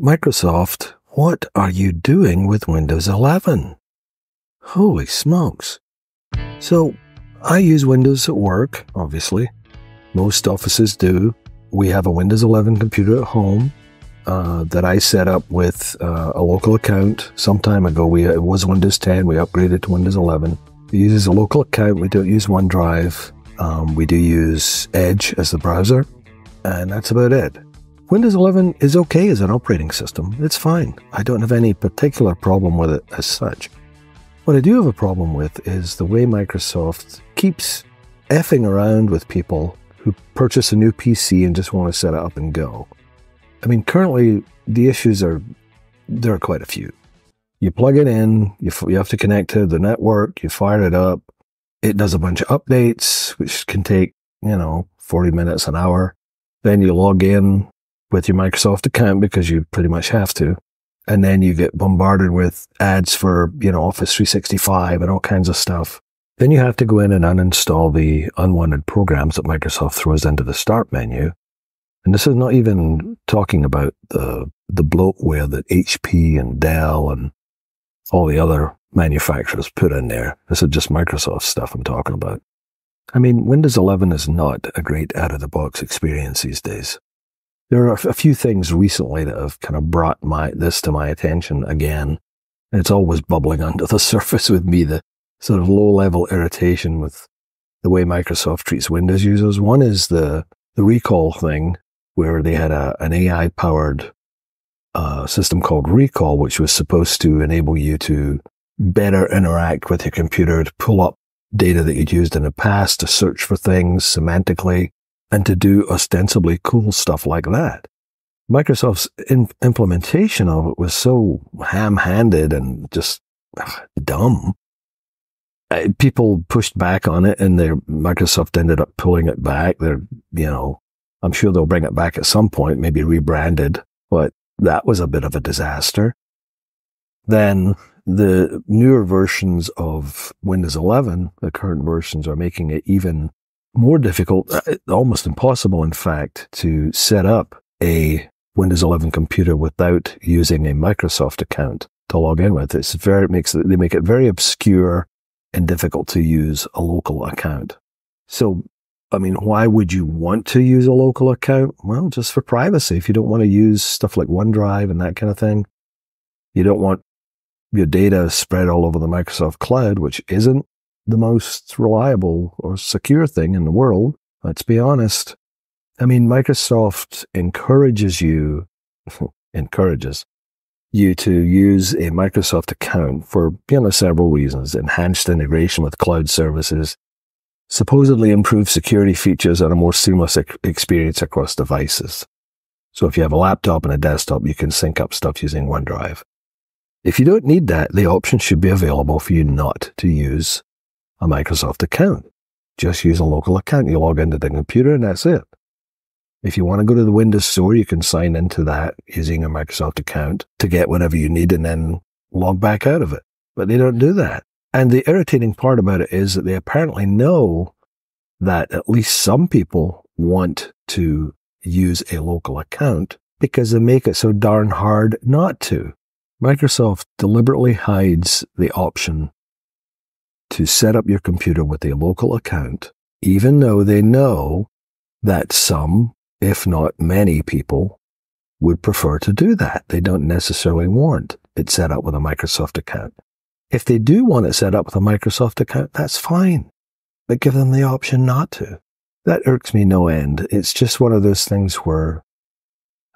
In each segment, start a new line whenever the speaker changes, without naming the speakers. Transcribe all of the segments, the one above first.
Microsoft, what are you doing with Windows 11? Holy smokes. So, I use Windows at work, obviously. Most offices do. We have a Windows 11 computer at home uh, that I set up with uh, a local account some time ago. We it was Windows 10. We upgraded to Windows 11. We use a local account. We don't use OneDrive. Um, we do use Edge as the browser, and that's about it. Windows 11 is okay as an operating system. It's fine. I don't have any particular problem with it as such. What I do have a problem with is the way Microsoft keeps effing around with people who purchase a new PC and just want to set it up and go. I mean, currently the issues are there are quite a few. You plug it in, you, you have to connect to the network, you fire it up, it does a bunch of updates, which can take, you know, 40 minutes, an hour. Then you log in, with your Microsoft account because you pretty much have to. And then you get bombarded with ads for, you know, Office 365 and all kinds of stuff. Then you have to go in and uninstall the unwanted programs that Microsoft throws into the start menu. And this is not even talking about the, the bloatware that HP and Dell and all the other manufacturers put in there. This is just Microsoft stuff I'm talking about. I mean, Windows 11 is not a great out of the box experience these days there are a few things recently that have kind of brought my this to my attention again. And It's always bubbling under the surface with me, the sort of low level irritation with the way Microsoft treats Windows users. One is the, the recall thing where they had a, an AI powered uh, system called Recall, which was supposed to enable you to better interact with your computer to pull up data that you'd used in the past, to search for things semantically, and to do ostensibly cool stuff like that. Microsoft's in- implementation of it was so ham-handed and just ugh, dumb. Uh, people pushed back on it, and their Microsoft ended up pulling it back. They're, you know, I'm sure they'll bring it back at some point, maybe rebranded, but that was a bit of a disaster. Then the newer versions of Windows 11, the current versions, are making it even more difficult, uh, almost impossible, in fact, to set up a Windows 11 computer without using a Microsoft account to log in with. It's very, it makes, they make it very obscure and difficult to use a local account. So, I mean, why would you want to use a local account? Well, just for privacy. If you don't want to use stuff like OneDrive and that kind of thing, you don't want your data spread all over the Microsoft cloud, which isn't the most reliable or secure thing in the world. Let's be honest. I mean, Microsoft encourages you, encourages you to use a Microsoft account for, you know, several reasons. Enhanced integration with cloud services, supposedly improved security features and a more seamless experience across devices. So if you have a laptop and a desktop, you can sync up stuff using OneDrive. If you don't need that, the option should be available for you not to use a Microsoft account. Just use a local account. You log into the computer and that's it. If you want to go to the Windows Store, you can sign into that using a Microsoft account to get whatever you need and then log back out of it. But they don't do that. And the irritating part about it is that they apparently know that at least some people want to use a local account because they make it so darn hard not to. Microsoft deliberately hides the option to set up your computer with a local account, even though they know that some, if not many people, would prefer to do that. They don't necessarily want it set up with a Microsoft account. If they do want it set up with a Microsoft account, that's fine, but give them the option not to. That irks me no end. It's just one of those things where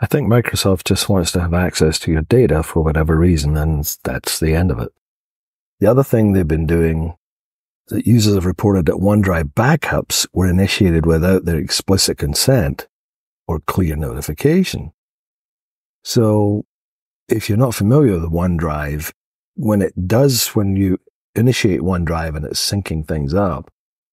I think Microsoft just wants to have access to your data for whatever reason, and that's the end of it. The other thing they've been doing that users have reported that OneDrive backups were initiated without their explicit consent or clear notification. So if you're not familiar with OneDrive, when it does, when you initiate OneDrive and it's syncing things up,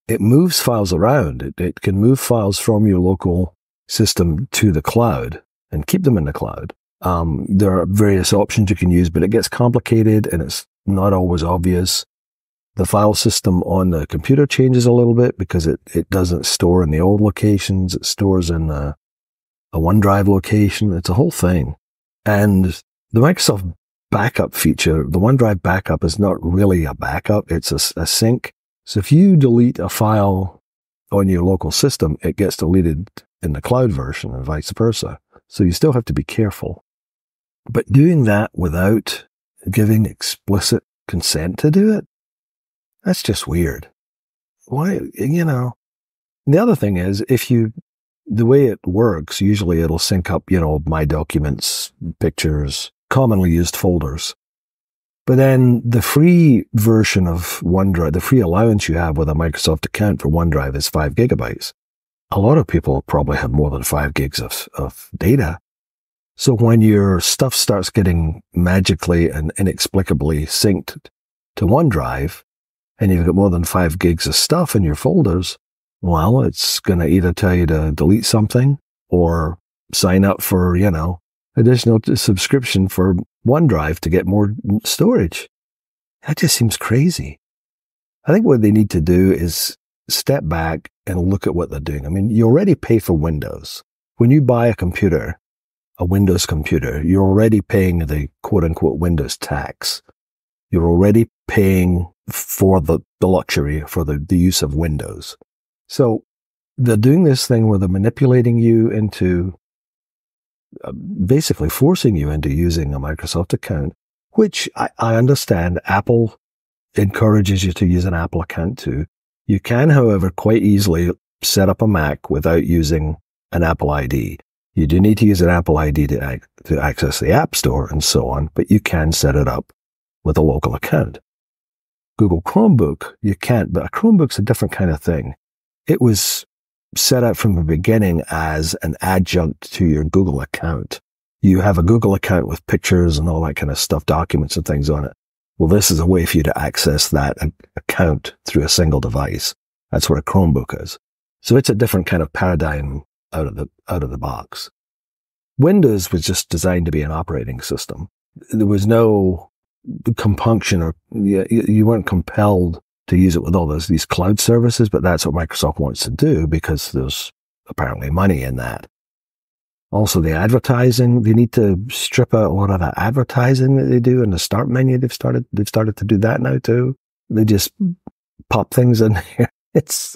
it moves files around. It, it can move files from your local system to the cloud and keep them in the cloud. Um, there are various options you can use, but it gets complicated and it's not always obvious. The file system on the computer changes a little bit because it, it doesn't store in the old locations. It stores in a, a OneDrive location. It's a whole thing. And the Microsoft backup feature, the OneDrive backup is not really a backup. It's a, a sync. So if you delete a file on your local system, it gets deleted in the cloud version and vice versa. So you still have to be careful. But doing that without giving explicit consent to do it, that's just weird. Why, you know, the other thing is if you, the way it works, usually it'll sync up, you know, my documents, pictures, commonly used folders. But then the free version of OneDrive, the free allowance you have with a Microsoft account for OneDrive is five gigabytes. A lot of people probably have more than five gigs of, of data. So when your stuff starts getting magically and inexplicably synced to OneDrive, and you've got more than five gigs of stuff in your folders, well, it's going to either tell you to delete something or sign up for, you know, additional subscription for OneDrive to get more storage. That just seems crazy. I think what they need to do is step back and look at what they're doing. I mean, you already pay for Windows. When you buy a computer, a Windows computer, you're already paying the quote unquote Windows tax. You're already paying for the, the luxury, for the, the use of Windows. So they're doing this thing where they're manipulating you into uh, basically forcing you into using a Microsoft account, which I, I understand Apple encourages you to use an Apple account too. You can, however, quite easily set up a Mac without using an Apple ID. You do need to use an Apple ID to, ac- to access the App Store and so on, but you can set it up with a local account. Google Chromebook, you can't, but a Chromebook's a different kind of thing. It was set up from the beginning as an adjunct to your Google account. You have a Google account with pictures and all that kind of stuff, documents and things on it. Well, this is a way for you to access that account through a single device. That's what a Chromebook is. So it's a different kind of paradigm out of the, out of the box. Windows was just designed to be an operating system. There was no compunction or you, you weren't compelled to use it with all those these cloud services, but that's what Microsoft wants to do because there's apparently money in that. Also, the advertising, they need to strip out a lot of that advertising that they do in the start menu. They've started, they've started to do that now too. They just hmm. pop things in here. It's,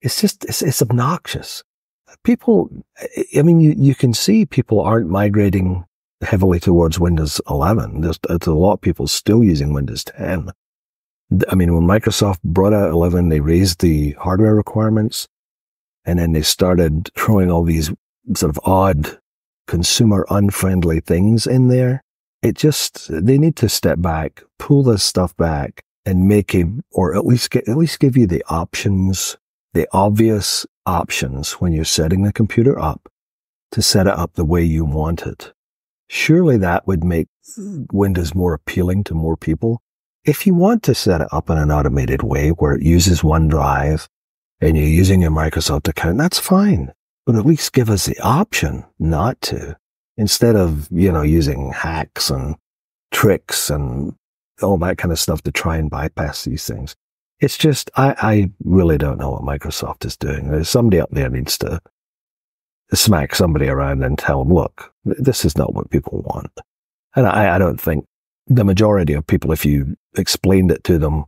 it's just, it's, it's obnoxious. People, I mean, you, you can see people aren't migrating heavily towards Windows 11. There's, there's a lot of people still using Windows 10. I mean, when Microsoft brought out 11, they raised the hardware requirements and then they started throwing all these sort of odd consumer unfriendly things in there. It just, they need to step back, pull this stuff back and make a, or at least get, at least give you the options, the obvious options when you're setting the computer up to set it up the way you want it. Surely that would make Windows more appealing to more people if you want to set it up in an automated way where it uses OneDrive and you're using your Microsoft account, that's fine. But at least give us the option not to instead of, you know, using hacks and tricks and all that kind of stuff to try and bypass these things. It's just, I, I really don't know what Microsoft is doing. There's somebody up there needs to smack somebody around and tell them, look, this is not what people want. And I, I don't think the majority of people, if you explained it to them,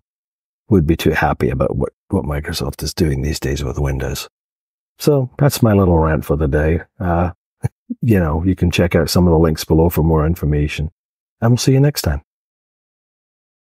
would be too happy about what, what Microsoft is doing these days with Windows. So that's my little rant for the day. Uh, you know, you can check out some of the links below for more information and we'll see you next time.